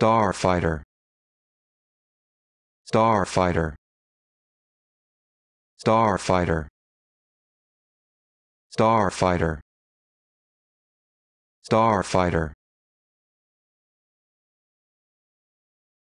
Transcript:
Starfighter. Starfighter. Starfighter. Starfighter. Starfighter.